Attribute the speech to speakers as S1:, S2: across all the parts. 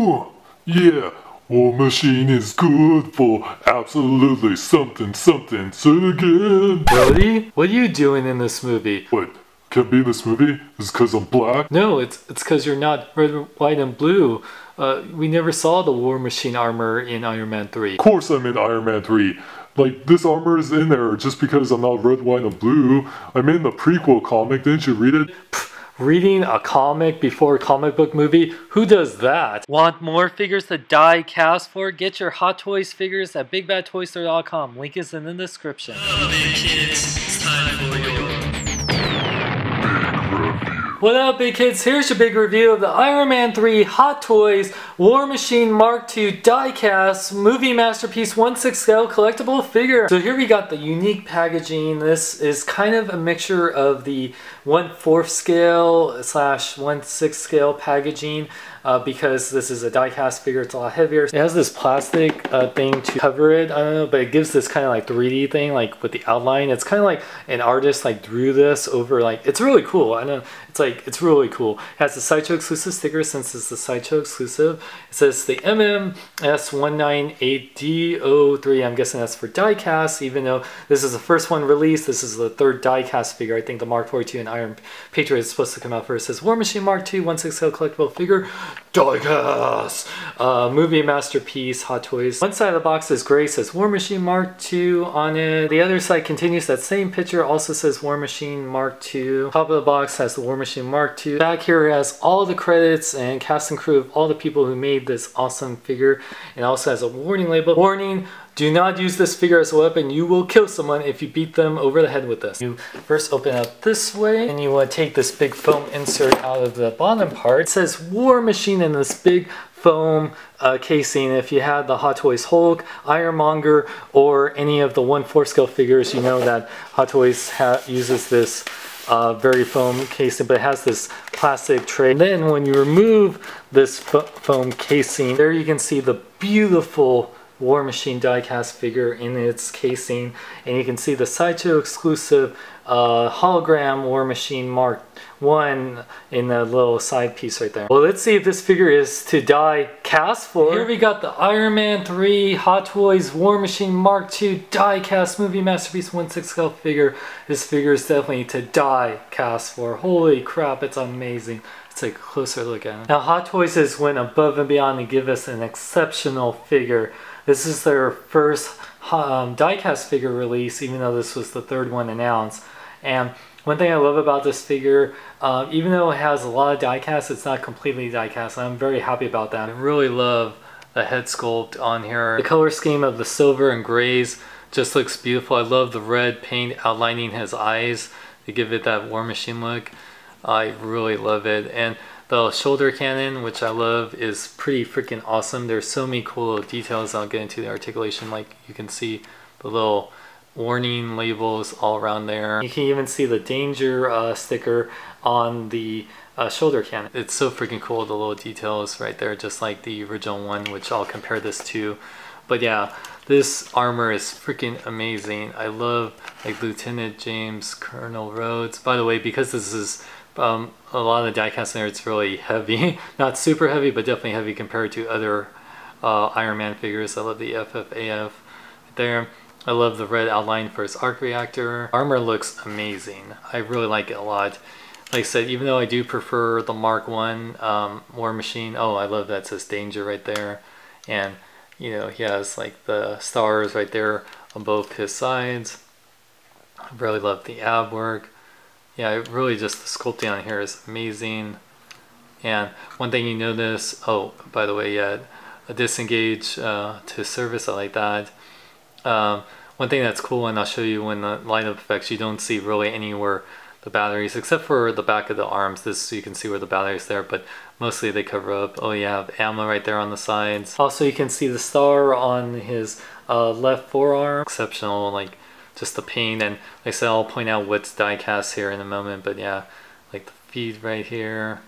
S1: Ooh, yeah, War Machine is good for absolutely something, something. Say it again.
S2: Rhodey, what are you doing in this movie?
S1: What? Can't be in this movie? Is because I'm black?
S2: No, it's it's because you're not red, white, and blue. Uh, we never saw the War Machine armor in Iron Man 3.
S1: Of course I'm in Iron Man 3. Like, this armor is in there just because I'm not red, white, and blue. I'm in the prequel comic. Didn't you read it?
S2: Reading a comic before a comic book movie? Who does that? Want more figures to die cast for? Get your Hot Toys figures at BigBadToyStore.com. Link is in the description. What up, big kids? Here's your big review of the Iron Man 3 Hot Toys War Machine Mark II diecast movie masterpiece 1/6 scale collectible figure. So here we got the unique packaging. This is kind of a mixture of the 1/4 scale slash 1/6 scale packaging uh, because this is a die-cast figure, it's a lot heavier. It has this plastic uh, thing to cover it, I don't know, but it gives this kind of like 3D thing, like with the outline. It's kind of like an artist like drew this over, like, it's really cool. I know, it's like, it's really cool. It has the Sideshow exclusive sticker since it's the Sideshow exclusive. It says the MMS198D03, I'm guessing that's for die-cast, even though this is the first one released, this is the third die-cast figure. I think the Mark 42 and Iron Patriot is supposed to come out first. It says War Machine Mark II 1/6 scale collectible figure Diecast! Uh, movie masterpiece, Hot Toys. One side of the box is gray, says War Machine Mark II on it. The other side continues that same picture, also says War Machine Mark II. Top of the box has the War Machine Mark II. Back here has all the credits and cast and crew of all the people who made this awesome figure. And also has a warning label. Warning, do not use this figure as a weapon. You will kill someone if you beat them over the head with this. You first open up this way and you want to take this big foam insert out of the bottom part. It says War Machine in this big foam uh, casing. If you had the Hot Toys Hulk, Ironmonger, or any of the 1-4 scale figures, you know that Hot Toys uses this uh, very foam casing, but it has this plastic tray. And then when you remove this fo foam casing, there you can see the beautiful War Machine diecast figure in its casing and you can see the Sideshow exclusive uh, hologram War Machine Mark 1 in the little side piece right there. Well let's see if this figure is to die cast for. Here we got the Iron Man 3 Hot Toys War Machine Mark II diecast movie masterpiece 1/6 scale figure. This figure is definitely to die cast for. Holy crap it's amazing. Let's take a closer look at it. Now Hot Toys has went above and beyond to give us an exceptional figure. This is their first um, diecast figure release, even though this was the third one announced. And one thing I love about this figure, uh, even though it has a lot of diecast, it's not completely diecast. I'm very happy about that. I really love the head sculpt on here. The color scheme of the silver and grays just looks beautiful. I love the red paint outlining his eyes to give it that War Machine look. I really love it. And the shoulder cannon, which I love, is pretty freaking awesome. There's so many cool details. I'll get into the articulation. Like you can see the little warning labels all around there. You can even see the danger uh, sticker on the uh, shoulder cannon. It's so freaking cool, the little details right there, just like the original one, which I'll compare this to. But yeah, this armor is freaking amazing. I love like Lieutenant James Colonel Rhodes. By the way, because this is um, a lot of the diecast there, it's really heavy. Not super heavy, but definitely heavy compared to other uh, Iron Man figures. I love the FFAF there. I love the red outline for his arc reactor. Armor looks amazing. I really like it a lot. Like I said, even though I do prefer the Mark 1 um, War Machine, oh, I love that says danger right there. And, you know, he has like the stars right there on both his sides. I really love the ab work yeah, I really just the sculpting on here is amazing. And one thing you notice, oh, by the way, yeah, a disengage uh, to service, I like that. Um, one thing that's cool, and I'll show you when the lineup effects, you don't see really anywhere the batteries, except for the back of the arms. This you can see where the batteries there, but mostly they cover up. Oh, you have ammo right there on the sides. Also, you can see the star on his uh, left forearm. Exceptional, like just the paint and like I said I'll point out what's die cast here in a moment but yeah like the feed right here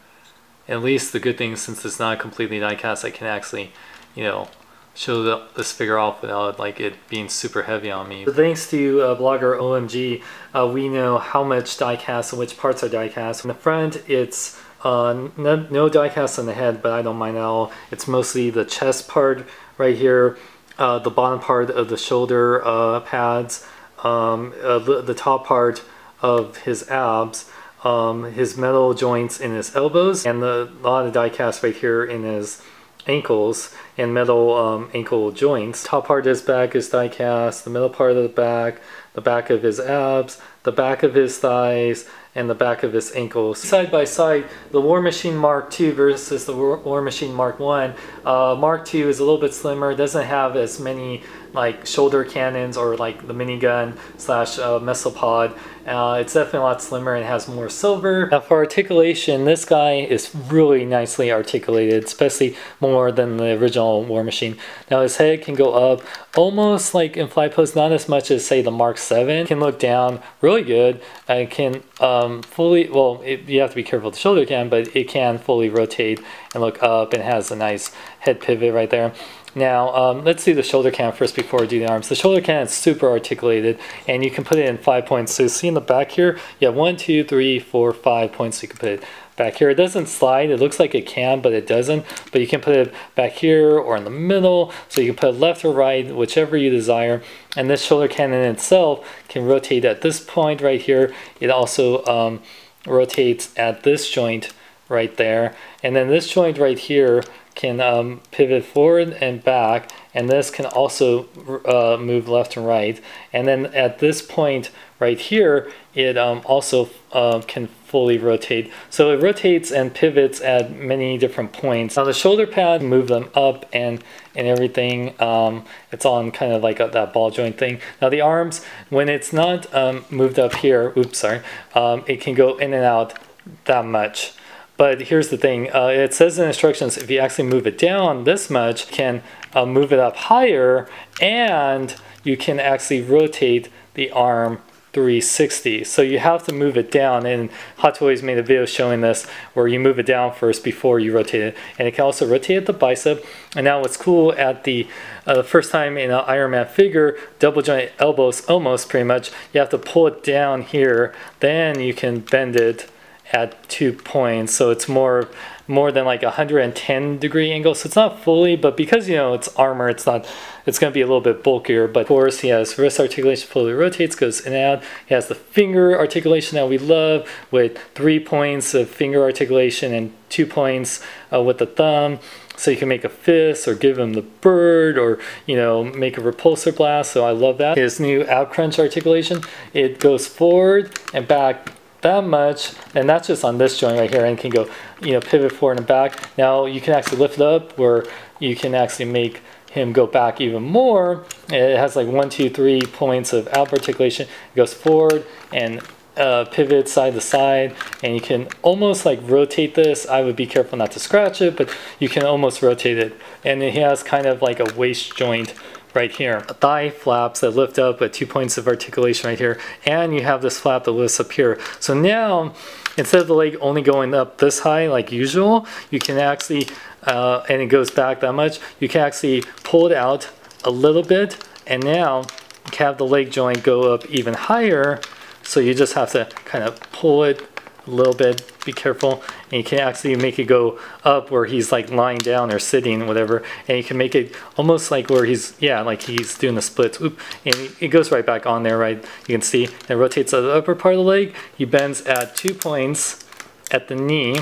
S2: at least the good thing since it's not completely die cast I can actually you know show the, this figure off without like it being super heavy on me. Thanks to uh, blogger OMG, uh, we know how much die cast and which parts are die cast. In the front, it's Uh, no, no die cast on the head, but I don't mind at all. It's mostly the chest part right here, uh, the bottom part of the shoulder uh, pads, um, uh, the, the, top part of his abs, um, his metal joints in his elbows, and the, a lot of die cast right here in his ankles and metal um, ankle joints. Top part of his back is die cast, the middle part of the back, the back of his abs, the back of his thighs, and the back of his ankles. Side by side, the War Machine Mark II versus the War Machine Mark I. Uh, Mark II is a little bit slimmer, doesn't have as many like shoulder cannons or like the minigun slash uh, missile pod. Uh, it's definitely a lot slimmer and has more silver. Now for articulation, this guy is really nicely articulated, especially more than the original War Machine. Now his head can go up almost like in flight pose, not as much as say the Mark 7. Can look down really good. It can um, fully, well, it, you have to be careful with the shoulder can, but it can fully rotate and look up and has a nice head pivot right there. Now, um, let's do the shoulder cam first before we do the arms. The shoulder cam is super articulated, and you can put it in five points. So see in the back here, you have one, two, three, four, five points you can put it back here. It doesn't slide. It looks like it can, but it doesn't. But you can put it back here or in the middle. So you can put it left or right, whichever you desire. And this shoulder cannon itself can rotate at this point right here. It also um, rotates at this joint right there. And then this joint right here can um, pivot forward and back and this can also uh, move left and right. And then at this point right here it um, also uh, can fully rotate. So it rotates and pivots at many different points. Now the shoulder pad move them up and and everything um, it's on kind of like a, that ball joint thing. Now the arms when it's not um, moved up here oops sorry um, it can go in and out that much but here's the thing, uh, it says in instructions if you actually move it down this much, you can uh, move it up higher and you can actually rotate the arm 360. So you have to move it down and Hot Toys made a video showing this where you move it down first before you rotate it. And it can also rotate the bicep. And now what's cool at the, uh, first time in an Iron Man figure, double joint elbows almost pretty much, you have to pull it down here. Then you can bend it at two points so it's more more than like a 110 degree angle. So it's not fully but because you know it's armor it's not it's going to be a little bit bulkier but of course he has wrist articulation fully rotates goes in and out. He has the finger articulation that we love with three points of finger articulation and two points uh, with the thumb. So you can make a fist or give him the bird or you know make a repulsor blast so I love that. His new ab crunch articulation it goes forward and back that much, and that's just on this joint right here, and can go, you know, pivot forward and back. Now you can actually lift it up where you can actually make him go back even more. It has like one, two, three points of ab articulation. It goes forward and uh, pivot side to side, and you can almost like rotate this. I would be careful not to scratch it, but you can almost rotate it. And it has kind of like a waist joint right here. Thigh flaps that lift up at two points of articulation right here, and you have this flap that lifts up here. So now, instead of the leg only going up this high like usual, you can actually, uh, and it goes back that much, you can actually pull it out a little bit, and now you can have the leg joint go up even higher, so you just have to kind of pull it a little bit be careful and you can actually make it go up where he's like lying down or sitting whatever. And you can make it almost like where he's yeah like he's doing the splits. Oop, and it goes right back on there right? You can see. It rotates the upper part of the leg. He bends at two points at the knee.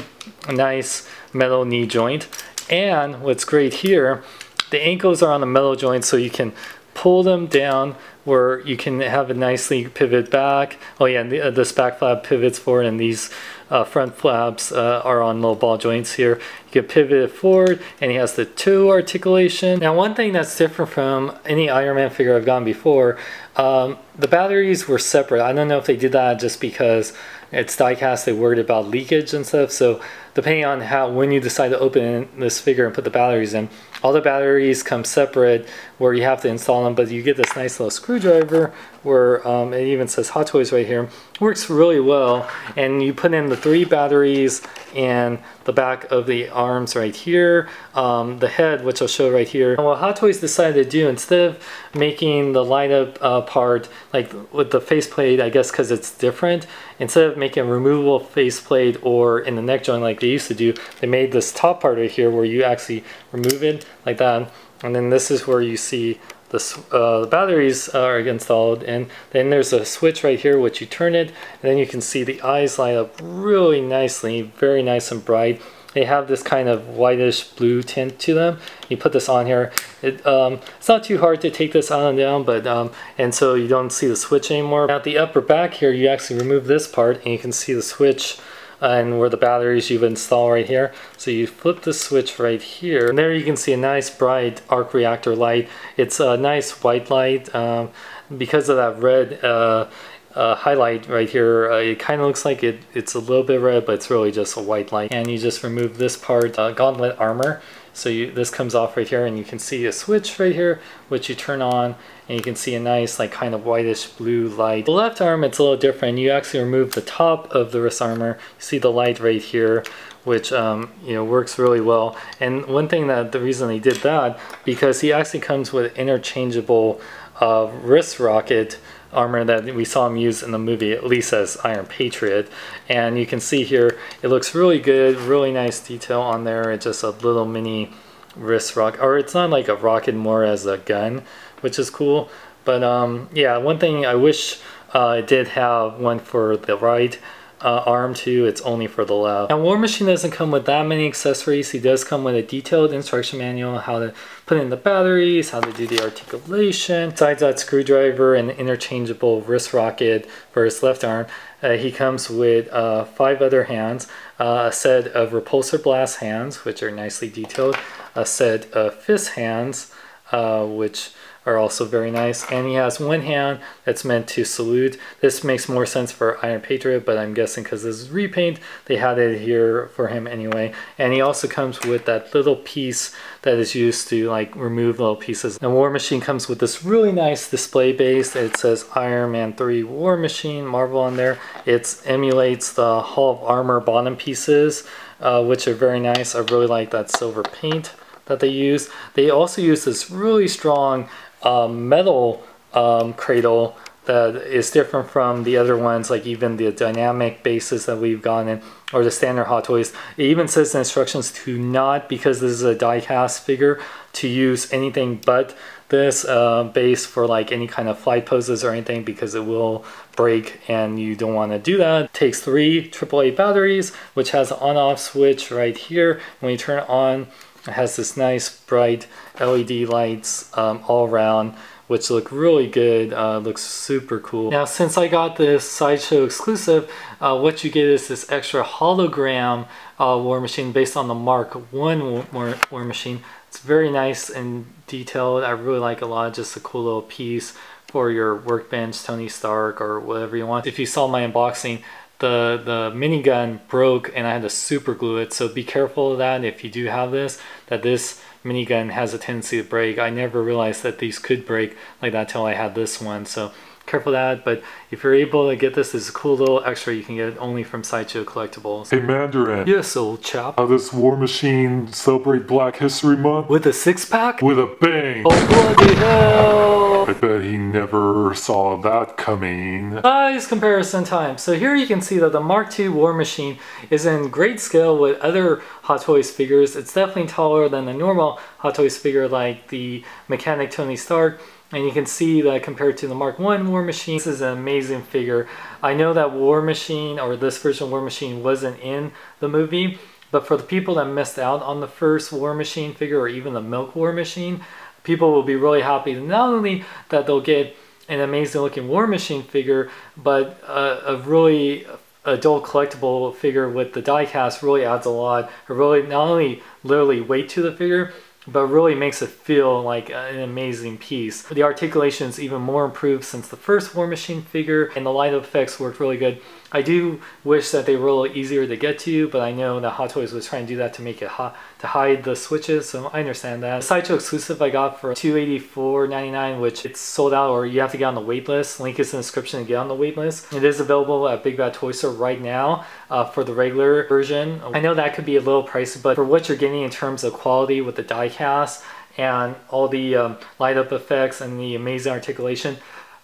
S2: A nice metal knee joint. And what's great here the ankles are on the metal joint so you can pull them down where you can have a nicely pivot back. Oh yeah, and the, uh, this back flap pivots forward and these uh, front flaps uh, are on little ball joints here. You can pivot it forward and he has the toe articulation. Now one thing that's different from any Iron Man figure I've gotten before, um, the batteries were separate. I don't know if they did that just because it's diecast, they worried about leakage and stuff. So depending on how, when you decide to open this figure and put the batteries in, all the batteries come separate where you have to install them, but you get this nice little screwdriver where um, it even says Hot Toys right here, works really well. And you put in the three batteries and the back of the arms right here, um, the head, which I'll show right here. And what Hot Toys decided to do, instead of making the light up uh, part, like with the faceplate, I guess because it's different, instead of making a removable faceplate or in the neck joint like they used to do, they made this top part right here where you actually remove it like that. And then this is where you see the, uh, the batteries are installed and then there's a switch right here which you turn it and then you can see the eyes light up really nicely very nice and bright. They have this kind of whitish blue tint to them. You put this on here. It, um, it's not too hard to take this on and down but um, and so you don't see the switch anymore. At the upper back here you actually remove this part and you can see the switch and where the batteries you've installed right here. So you flip the switch right here, and there you can see a nice bright arc reactor light. It's a nice white light. Um, because of that red uh, uh, highlight right here, uh, it kind of looks like it, it's a little bit red, but it's really just a white light. And you just remove this part, uh, gauntlet armor. So you, this comes off right here and you can see a switch right here, which you turn on and you can see a nice like kind of whitish blue light. The left arm, it's a little different. You actually remove the top of the wrist armor. You see the light right here, which um, you know works really well. And one thing that the reason they did that, because he actually comes with interchangeable uh, wrist rocket armor that we saw him use in the movie, at least as Iron Patriot. And you can see here, it looks really good, really nice detail on there. It's just a little mini wrist rock, or it's not like a rocket more as a gun which is cool. But um, yeah, one thing I wish uh, it did have one for the right uh, arm too, it's only for the left. Now War Machine doesn't come with that many accessories, he does come with a detailed instruction manual on how to put in the batteries, how to do the articulation. Besides that screwdriver and interchangeable wrist rocket for his left arm, uh, he comes with uh, five other hands, uh, a set of repulsor blast hands, which are nicely detailed, a set of fist hands, uh, which are also very nice. And he has one hand that's meant to salute. This makes more sense for Iron Patriot, but I'm guessing because this is repaint, they had it here for him anyway. And he also comes with that little piece that is used to like remove little pieces. And War Machine comes with this really nice display base. It says Iron Man 3 War Machine, Marvel on there. It emulates the Hall of Armor bottom pieces, uh, which are very nice. I really like that silver paint that they use. They also use this really strong um, metal um, cradle that is different from the other ones, like even the dynamic bases that we've gotten, in, or the standard Hot Toys. It even says in instructions to not, because this is a die-cast figure, to use anything but this uh, base for like any kind of flight poses or anything because it will break and you don't want to do that. It takes three AAA batteries, which has an on-off switch right here. When you turn it on, it has this nice bright LED lights um, all around which look really good, uh, looks super cool. Now since I got this Sideshow exclusive, uh, what you get is this extra hologram uh, War Machine based on the Mark 1 War, War Machine. It's very nice and detailed. I really like a lot, just a cool little piece for your workbench, Tony Stark, or whatever you want. If you saw my unboxing, the, the minigun broke and I had to super glue it. So be careful of that if you do have this, that this minigun has a tendency to break. I never realized that these could break like that until I had this one. So careful that, but if you're able to get this, this is a cool little extra you can get only from Sideshow Collectibles.
S1: Hey Mandarin.
S2: Yes, old chap.
S1: How does War Machine celebrate Black History Month?
S2: With a six pack?
S1: With a bang!
S2: Oh bloody hell!
S1: I bet he never saw that coming.
S2: Size comparison time. So here you can see that the Mark II War Machine is in great scale with other Hot Toys figures. It's definitely taller than the normal Hot Toys figure like the Mechanic Tony Stark and you can see that compared to the Mark 1 War Machine, this is an amazing figure. I know that War Machine, or this version of War Machine, wasn't in the movie, but for the people that missed out on the first War Machine figure, or even the Milk War Machine, people will be really happy not only that they'll get an amazing looking War Machine figure, but a, a really adult collectible figure with the die cast really adds a lot. It really not only literally weight to the figure, but really makes it feel like an amazing piece. The articulation is even more improved since the first War Machine figure and the light effects worked really good. I do wish that they were a little easier to get to, but I know that Hot Toys was trying to do that to make it hot to hide the switches, so I understand that. The Sideshow exclusive I got for $284.99, which it's sold out or you have to get on the wait list. Link is in the description to get on the wait list. It is available at Big Bad Toy Store right now uh, for the regular version. I know that could be a little pricey, but for what you're getting in terms of quality with the die cast and all the um, light up effects and the amazing articulation,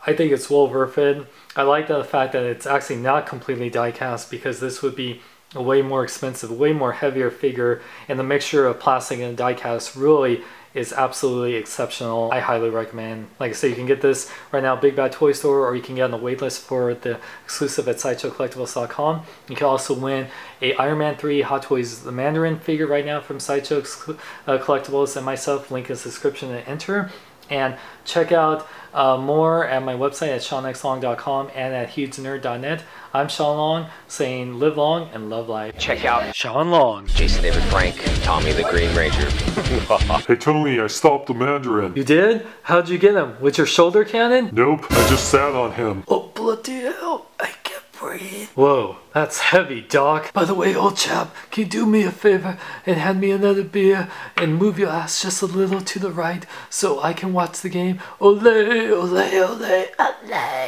S2: I think it's well worth it. I like the fact that it's actually not completely die cast because this would be a way more expensive, way more heavier figure and the mixture of plastic and die cast really is absolutely exceptional. I highly recommend. Like I said, you can get this right now Big Bad Toy Store or you can get on the waitlist for the exclusive at SideshowCollectibles.com. You can also win a Iron Man 3 Hot Toys The Mandarin figure right now from Sideshow Collectibles and myself. Link in the description and enter. And check out uh, more at my website at seanxlong.com and at hugenerd.net. I'm Sean Long saying live long and love life.
S3: Check out
S2: Sean Long.
S3: Jason David Frank, Tommy the Green Ranger.
S1: Hey Tony, I stopped the Mandarin.
S2: You did? How'd you get him? With your shoulder cannon?
S1: Nope, I just sat on him.
S2: Oh, bloody hell. I can't breathe. Whoa, that's heavy, Doc. By the way, old chap, can you do me a favor and hand me another beer and move your ass just a little to the right so I can watch the game? Ole, ole, ole, ole.